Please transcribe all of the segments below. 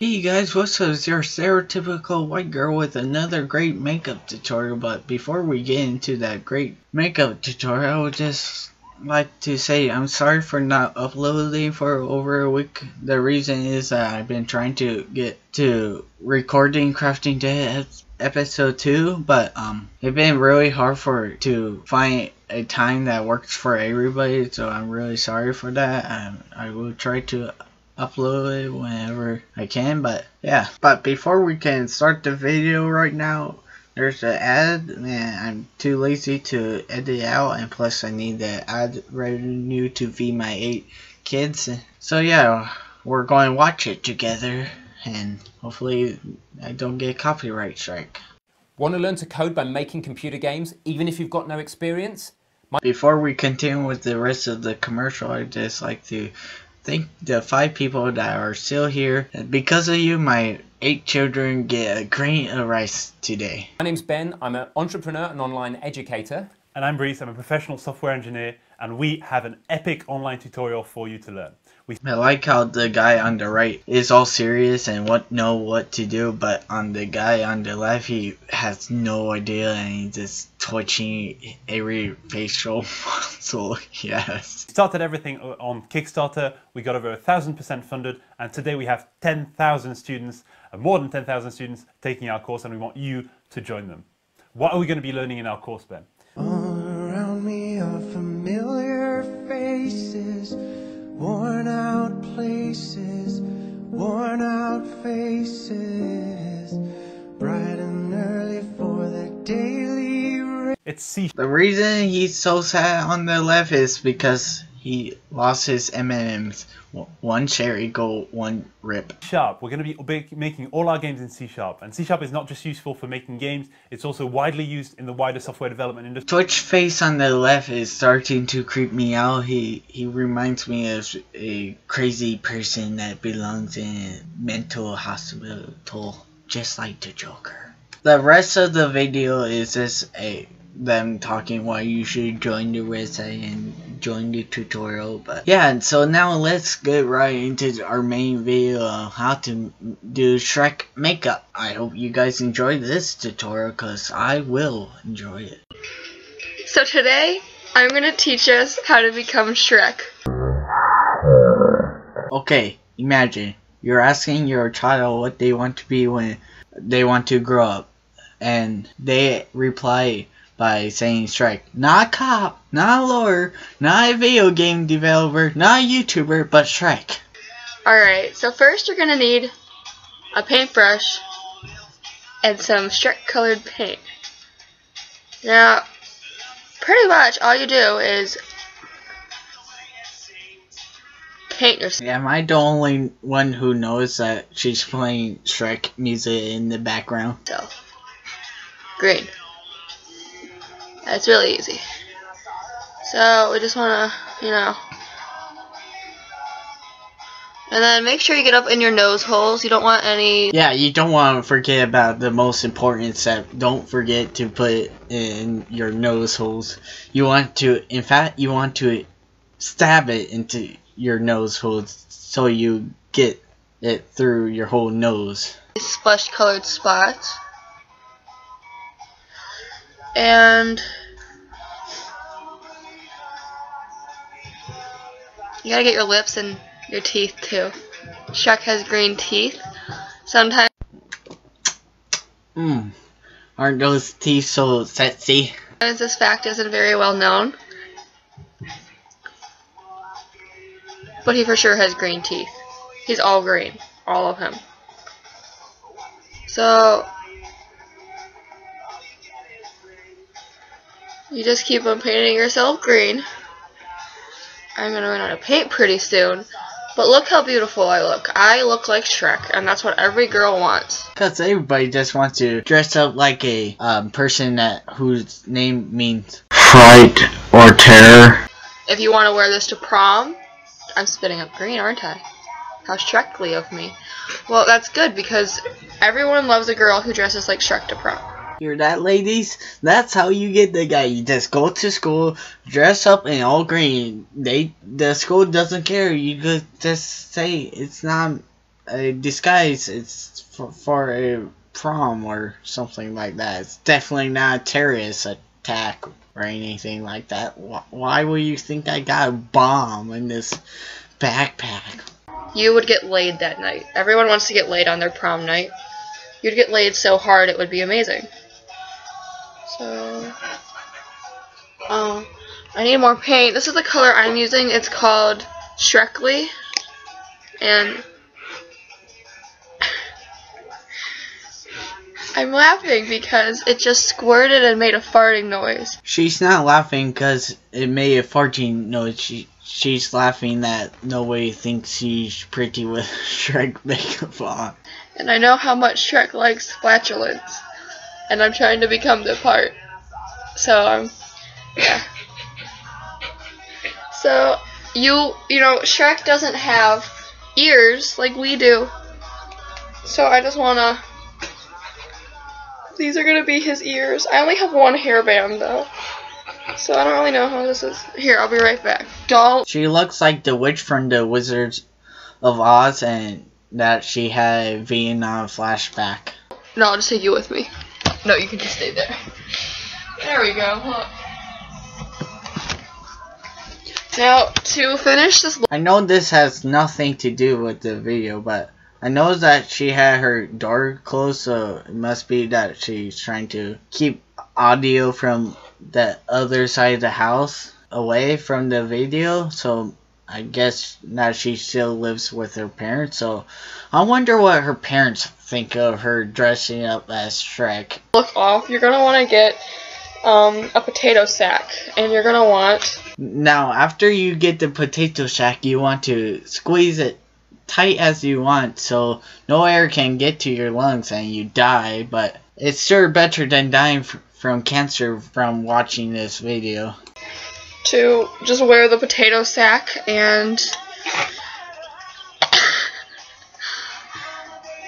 Hey guys, what's up? It's your stereotypical white girl with another great makeup tutorial. But before we get into that great makeup tutorial, I would just like to say I'm sorry for not uploading for over a week. The reason is that I've been trying to get to recording Crafting Day episode 2, but um, it's been really hard for to find a time that works for everybody. So I'm really sorry for that. Um, I will try to upload it whenever I can but yeah but before we can start the video right now there's an ad and I'm too lazy to edit out and plus I need the ad revenue to feed my eight kids so yeah we're going to watch it together and hopefully I don't get a copyright strike. Want to learn to code by making computer games even if you've got no experience? Before we continue with the rest of the commercial I'd just like to thank the five people that are still here. Because of you, my eight children get a grain of rice today. My name's Ben. I'm an entrepreneur and online educator. And I'm Reese. I'm a professional software engineer, and we have an epic online tutorial for you to learn. We I like how the guy on the right is all serious and what know what to do, but on the guy on the left he has no idea and he's just twitching every facial muscle has. Started everything on Kickstarter. We got over a thousand percent funded, and today we have 10,000 students, uh, more than 10,000 students taking our course, and we want you to join them. What are we going to be learning in our course, Ben? Worn out places, worn out faces, bright and early for the daily. It's C. The reason he's so sad on the left is because he lost his M&Ms. One cherry go, one rip. Sharp. We're going to be making all our games in C Sharp. And C Sharp is not just useful for making games, it's also widely used in the wider software development industry. Twitch face on the left is starting to creep me out. He, he reminds me of a crazy person that belongs in a mental hospital, just like the Joker. The rest of the video is just a them talking why you should join the website and join the tutorial but yeah and so now let's get right into our main video of how to do Shrek makeup. I hope you guys enjoy this tutorial because I will enjoy it. So today I'm gonna teach us how to become Shrek. Okay imagine you're asking your child what they want to be when they want to grow up and they reply by saying Shrek. Not a cop, not a lawyer, not a video game developer, not a YouTuber, but Shrek. Alright, so first you're going to need a paintbrush and some Shrek colored paint. Now, pretty much all you do is paint yourself. Am I the only one who knows that she's playing Shrek music in the background? So, green. It's really easy. So we just want to, you know, and then make sure you get up in your nose holes. You don't want any... Yeah, you don't want to forget about the most important step. Don't forget to put in your nose holes. You want to, in fact, you want to stab it into your nose holes so you get it through your whole nose. Splash colored spots and you gotta get your lips and your teeth too. Shrek has green teeth. Sometimes. Mmm. Aren't those teeth so sexy? This fact isn't very well known. But he for sure has green teeth. He's all green. All of him. So, You just keep on painting yourself green. I'm going to run out of paint pretty soon. But look how beautiful I look. I look like Shrek, and that's what every girl wants. Because everybody just wants to dress up like a um, person that whose name means fright or terror. If you want to wear this to prom, I'm spitting up green, aren't I? How Shrekly of me. Well, that's good because everyone loves a girl who dresses like Shrek to prom. Hear that, ladies? That's how you get the guy. You just go to school, dress up in all green. They the school doesn't care. You could just say it's not a disguise. It's for, for a prom or something like that. It's definitely not a terrorist attack or anything like that. Why would you think I got a bomb in this backpack? You would get laid that night. Everyone wants to get laid on their prom night. You'd get laid so hard it would be amazing. So, um, I need more paint. This is the color I'm using. It's called Shrekly, and I'm laughing because it just squirted and made a farting noise. She's not laughing because it made a farting noise. She, she's laughing that nobody thinks she's pretty with Shrek makeup on. And I know how much Shrek likes flatulence. And I'm trying to become the part. So, um, yeah. So, you, you know, Shrek doesn't have ears like we do. So I just wanna. These are gonna be his ears. I only have one hairband though. So I don't really know how this is. Here, I'll be right back. Don't. She looks like the witch from the Wizards of Oz and that she had a Vietnam flashback. No, I'll just take you with me. No, you can just stay there. There we go. Look. Now, to finish this I know this has nothing to do with the video, but I know that she had her door closed, so it must be that she's trying to keep audio from the other side of the house away from the video. So I guess now she still lives with her parents. So I wonder what her parents think of her dressing up as Shrek. look off, you're gonna want to get um, a potato sack, and you're gonna want Now, after you get the potato sack, you want to squeeze it tight as you want so no air can get to your lungs and you die, but it's sure better than dying f- from cancer from watching this video. To just wear the potato sack and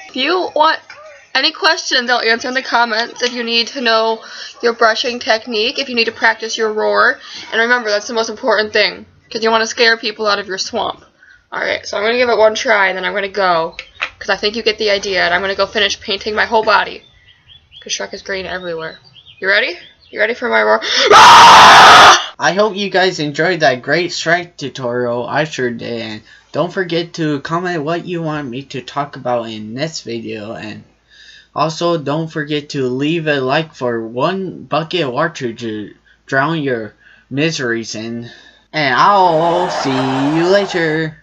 if you want any questions I'll answer in the comments if you need to know your brushing technique if you need to practice your roar and remember that's the most important thing because you want to scare people out of your swamp alright so I'm gonna give it one try and then I'm gonna go because I think you get the idea and I'm gonna go finish painting my whole body because Shrek is green everywhere you ready? You ready for my roar? Ah! I hope you guys enjoyed that great Shrek tutorial. I sure did. And don't forget to comment what you want me to talk about in next video. And also don't forget to leave a like for one bucket of water to drown your miseries in. And I'll see you later.